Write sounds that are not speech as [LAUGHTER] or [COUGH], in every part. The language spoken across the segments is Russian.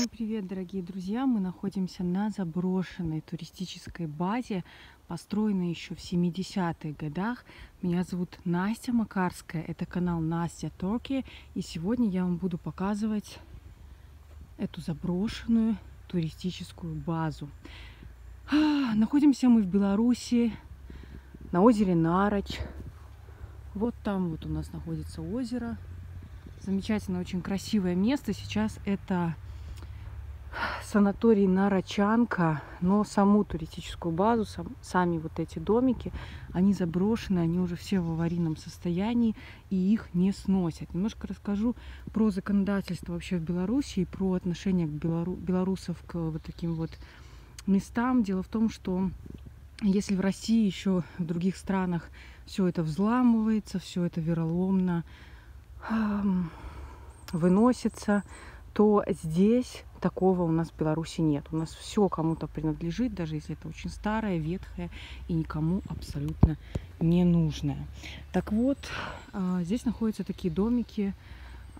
Всем привет, дорогие друзья! Мы находимся на заброшенной туристической базе, построенной еще в 70-х годах. Меня зовут Настя Макарская, это канал Настя Токи, и сегодня я вам буду показывать эту заброшенную туристическую базу. Находимся мы в Беларуси, на озере Нароч. Вот там вот у нас находится озеро. Замечательное, очень красивое место. Сейчас это санаторий Нарочанка, но саму туристическую базу, сам, сами вот эти домики, они заброшены, они уже все в аварийном состоянии, и их не сносят. Немножко расскажу про законодательство вообще в Беларуси и про отношение к белору, белорусов к вот таким вот местам. Дело в том, что если в России еще в других странах все это взламывается, все это вероломно выносится, то здесь такого у нас в Беларуси нет. У нас все кому-то принадлежит, даже если это очень старое, ветхое и никому абсолютно не нужное. Так вот, а, здесь находятся такие домики.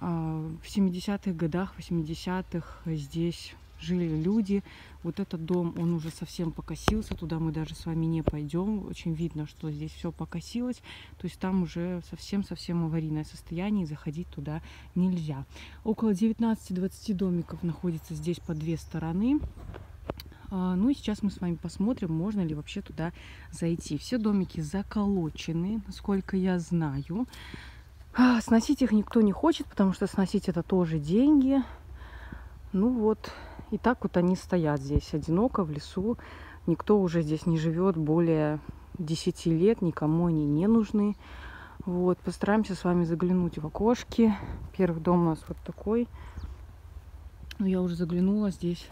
А, в 70-х годах, 80-х здесь жили люди. Вот этот дом, он уже совсем покосился, туда мы даже с вами не пойдем. Очень видно, что здесь все покосилось. То есть там уже совсем-совсем аварийное состояние, и заходить туда нельзя. Около 19-20 домиков находится здесь по две стороны. А, ну и сейчас мы с вами посмотрим, можно ли вообще туда зайти. Все домики заколочены, насколько я знаю. А, сносить их никто не хочет, потому что сносить это тоже деньги. Ну вот, и так вот они стоят здесь одиноко в лесу. Никто уже здесь не живет более 10 лет, никому они не нужны. Вот, постараемся с вами заглянуть в окошки. Первый дом у нас вот такой. Но я уже заглянула, здесь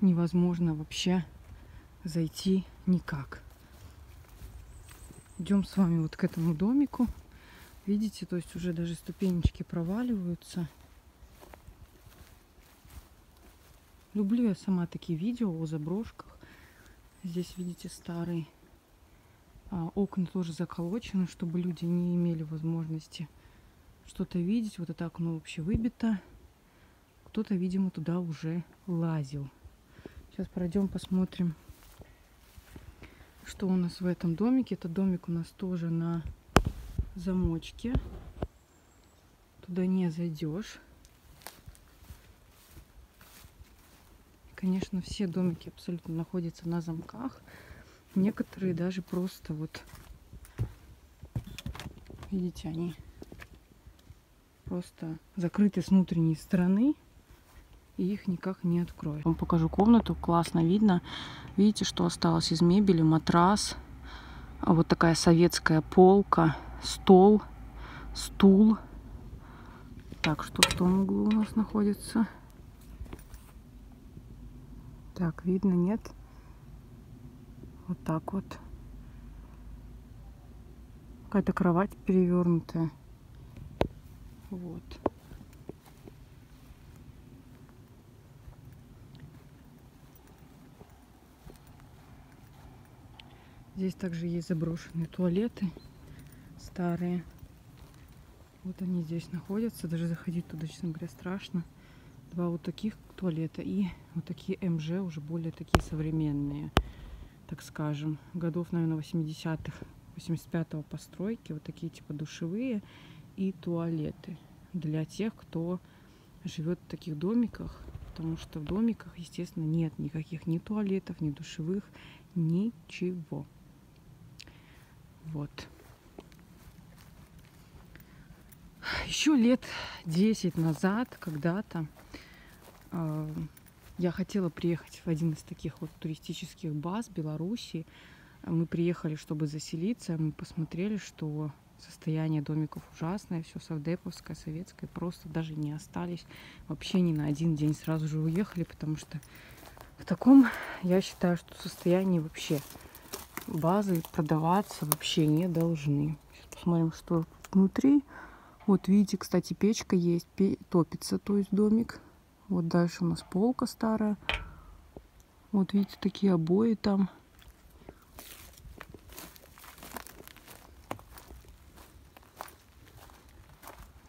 невозможно вообще зайти никак. Идем с вами вот к этому домику. Видите, то есть уже даже ступенечки проваливаются. Люблю я сама такие видео о заброшках. Здесь, видите, старый. А, окна тоже заколочены, чтобы люди не имели возможности что-то видеть. Вот это окно вообще выбито. Кто-то, видимо, туда уже лазил. Сейчас пройдем, посмотрим, что у нас в этом домике. Этот домик у нас тоже на замочке. Туда не зайдешь. Конечно, все домики абсолютно находятся на замках. Некоторые даже просто вот, видите, они просто закрыты с внутренней стороны. И их никак не откроешь. Вам покажу комнату, классно видно. Видите, что осталось из мебели? Матрас, а вот такая советская полка, стол, стул. Так, что в том углу у нас находится? Так, видно, нет? Вот так вот. Какая-то кровать перевернутая. Вот. Здесь также есть заброшенные туалеты старые. Вот они здесь находятся. Даже заходить туда, честно говоря, страшно. Два вот таких туалета и вот такие МЖ, уже более такие современные, так скажем, годов, наверное, 80-х, 85-го постройки, вот такие типа душевые и туалеты для тех, кто живет в таких домиках, потому что в домиках, естественно, нет никаких ни туалетов, ни душевых, ничего. Вот. Еще лет 10 назад, когда-то, а, я хотела приехать в один из таких вот туристических баз Беларуси. Мы приехали, чтобы заселиться. Мы посмотрели, что состояние домиков ужасное, все совдеповское, советское, просто даже не остались. Вообще ни на один день сразу же уехали, потому что в таком, я считаю, что состоянии вообще базы продаваться вообще не должны. Сейчас посмотрим, что внутри. Вот видите, кстати, печка есть, топится, то есть домик. Вот дальше у нас полка старая. Вот видите, такие обои там.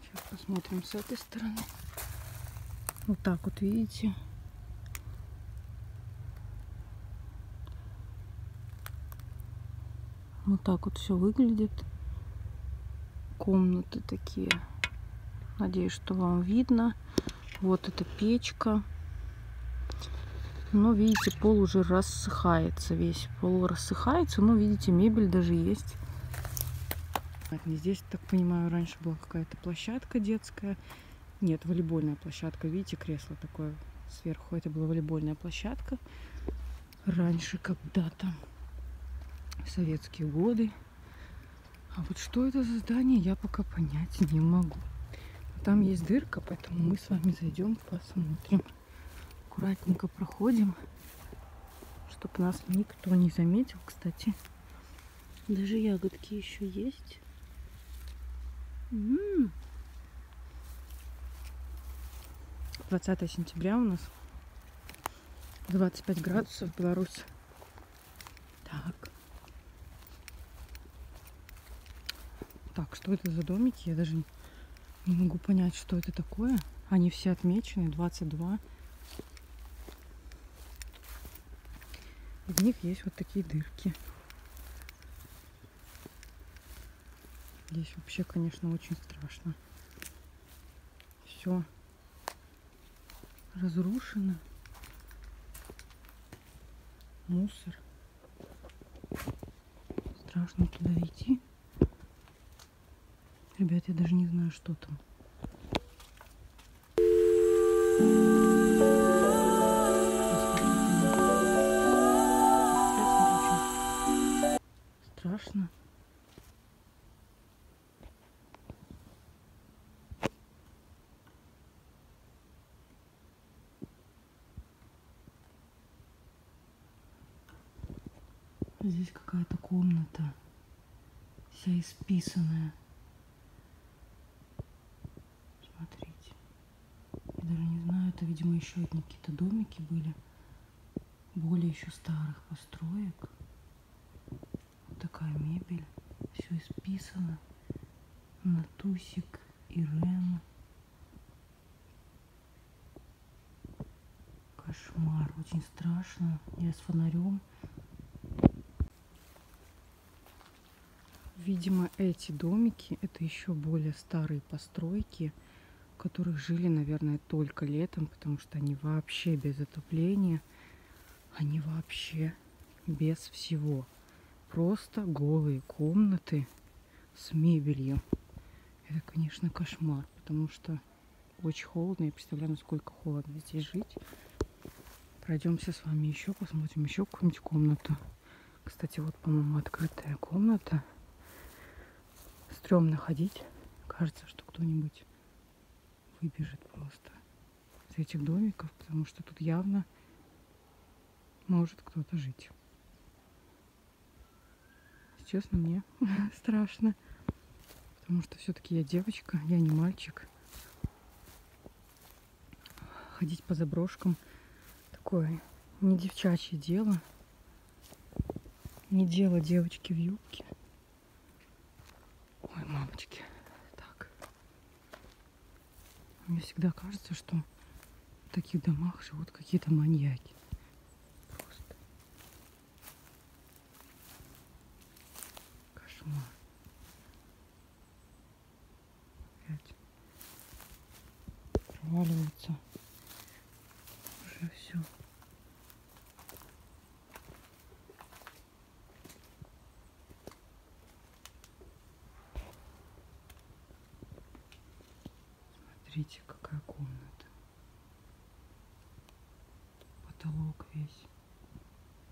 Сейчас посмотрим с этой стороны. Вот так вот, видите? Вот так вот все выглядит. Комнаты такие. Надеюсь, что вам видно. Вот эта печка. Но, видите, пол уже рассыхается весь. Пол рассыхается, но, видите, мебель даже есть. Здесь, так понимаю, раньше была какая-то площадка детская. Нет, волейбольная площадка. Видите, кресло такое сверху. Это была волейбольная площадка. Раньше когда-то, в советские годы. А вот что это за здание, я пока понять не могу. Там есть дырка, поэтому мы с вами зайдем, посмотрим. Аккуратненько проходим, чтобы нас никто не заметил, кстати. Даже ягодки еще есть. М -м -м. 20 сентября у нас 25 градусов в Беларуси. Так. Так, что это за домики? Я даже не могу понять, что это такое. Они все отмечены, 22. В них есть вот такие дырки. Здесь вообще, конечно, очень страшно. Все разрушено. Мусор. Страшно туда идти. Ребят, я даже не знаю, что там. Страшно. Здесь какая-то комната вся исписанная. Смотрите. Я даже не знаю, это, видимо, еще одни какие-то домики были. Более еще старых построек. Вот такая мебель. Все исписано. Натусик, Ирен. Кошмар. Очень страшно. Я с фонарем. Видимо, эти домики это еще более старые постройки, которых жили, наверное, только летом, потому что они вообще без отопления, они вообще без всего. Просто голые комнаты с мебелью. Это, конечно, кошмар, потому что очень холодно. Я представляю, насколько холодно здесь жить. Пройдемся с вами еще, посмотрим еще какую-нибудь комнату. Кстати, вот, по-моему, открытая комната стрёмно ходить. Кажется, что кто-нибудь выбежит просто из этих домиков, потому что тут явно может кто-то жить. Честно, мне [LAUGHS] страшно, потому что все-таки я девочка, я не мальчик. Ходить по заброшкам такое не девчачье дело, не дело девочки в юбке. Ой, мамочки. Мне всегда кажется, что в таких домах живут какие-то маньяки. Просто. Кошмар. Опять. Проваливается. Уже все. Смотрите, какая комната. Потолок весь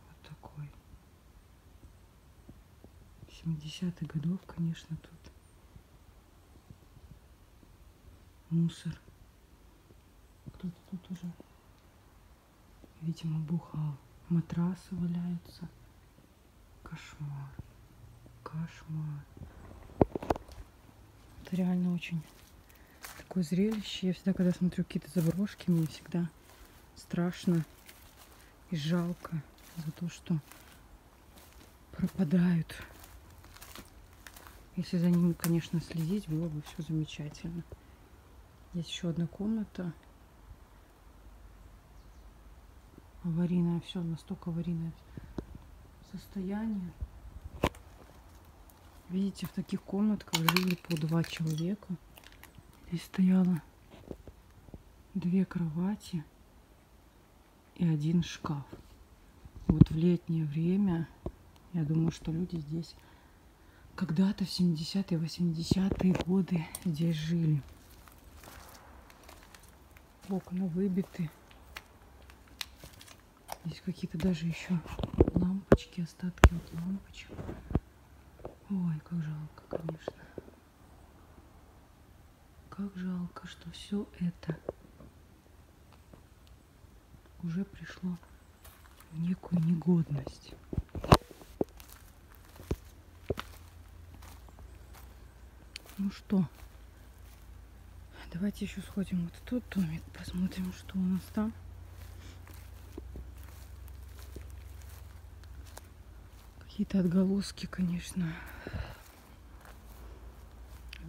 вот такой. 70-х годов, конечно, тут мусор. Кто-то тут уже, видимо, бухал. Матрасы валяются. Кошмар. Кошмар. Это реально очень такое зрелище. Я всегда, когда смотрю какие-то заброшки, мне всегда страшно и жалко за то, что пропадают. Если за ними, конечно, следить, было бы все замечательно. Есть еще одна комната. аварийное, все настолько аварийное состояние. Видите, в таких комнатках жили по два человека. Здесь стояло две кровати и один шкаф. Вот в летнее время, я думаю, что люди здесь когда-то в 70-е, 80-е годы здесь жили. Окна выбиты. Здесь какие-то даже еще лампочки, остатки от лампочек. Ой, как жалко, конечно. Как жалко, что все это уже пришло в некую негодность. Ну что, давайте еще сходим вот в тот домик, посмотрим, что у нас там. Какие-то отголоски, конечно.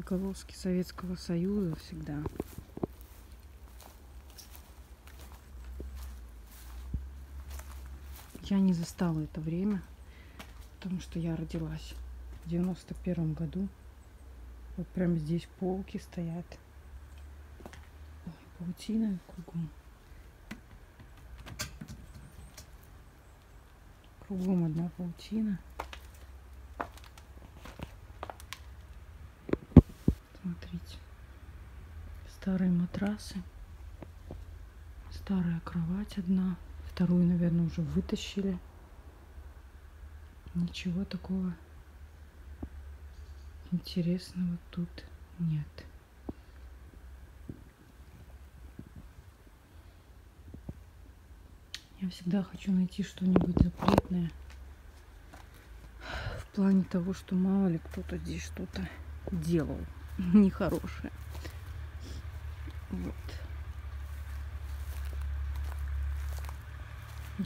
Отголоски Советского Союза всегда. Я не застала это время, потому что я родилась в 91 году. Вот прям здесь полки стоят. Ой, паутина кругом. Кругом одна паутина. Смотрите. Старые матрасы. Старая кровать одна. Вторую, наверное, уже вытащили. Ничего такого интересного тут нет. Я всегда хочу найти что-нибудь запретное. В плане того, что мало ли кто-то здесь что-то делал нехорошее. Вот.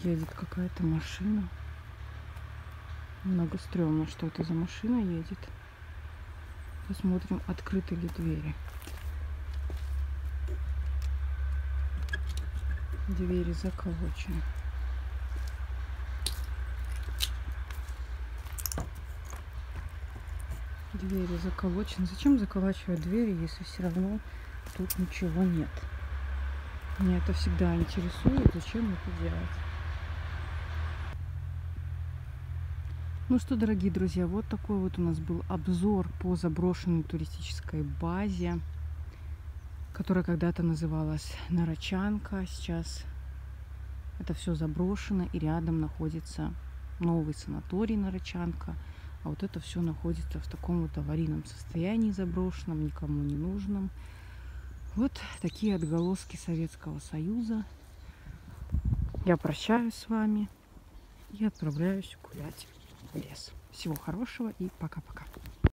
Едет какая-то машина. Много стрёмно, что это за машина едет. Посмотрим, открыты ли двери. Двери заколочены. Двери заколочены. Зачем заколачивать двери, если все равно тут ничего нет? Меня это всегда интересует, зачем это делать. Ну что, дорогие друзья, вот такой вот у нас был обзор по заброшенной туристической базе которая когда-то называлась Нарочанка. Сейчас это все заброшено, и рядом находится новый санаторий Нарочанка. А вот это все находится в таком вот аварийном состоянии заброшенном, никому не нужном. Вот такие отголоски Советского Союза. Я прощаюсь с вами и отправляюсь гулять в лес. Всего хорошего и пока-пока.